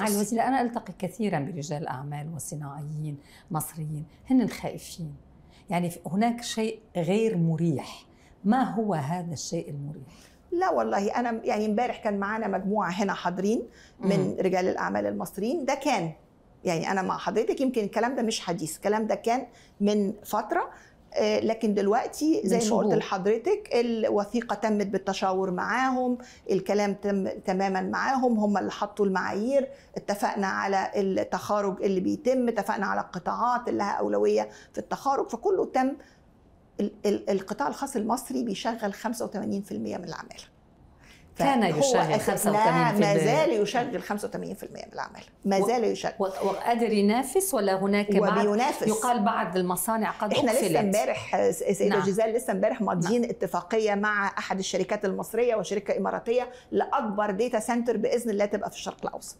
مع الوزير أنا ألتقي كثيرا برجال أعمال وصناعيين مصريين هن خائفين يعني هناك شيء غير مريح. ما هو هذا الشيء المريح؟ لا والله أنا يعني امبارح كان معانا مجموعة هنا حاضرين من. رجال الأعمال المصريين. ده كان يعني أنا مع حضرتك يمكن الكلام ده مش حديث. الكلام ده كان من فترة لكن دلوقتي زي ما قلت. لحضرتك الوثيقة تمت بالتشاور معاهم الكلام تم تماما معاهم هم اللي حطوا المعايير اتفقنا على التخارج اللي بيتم اتفقنا على القطاعات اللي لها أولوية في التخارج فكله تم ال- ال- القطاع الخاص المصري بيشغل 85% من العمالة كان يشغل أساس- 85% لا ما زال يشغل 85% من العماله ما زال يشغل. وقادر ينافس ولا هناك بعض؟ وبينافس. يقال بعض المصانع قد إحنا لسه أقفلت. امبارح سيدة نعم. نعم. جيزال لسه امبارح ماضيين اتفاقية مع أحد الشركات المصرية وشركة إماراتية لأكبر ديتا سنتر بإذن الله تبقى في الشرق الأوسط.